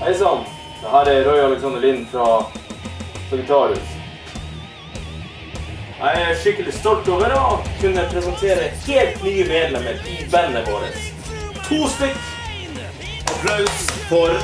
Hei sann, det her er Roy Alexander Lind fra Vegetarus. Jeg er skikkelig stolt over å kunne presentere helt nye medlemmer i bandet vårt. To stykk. Applaus for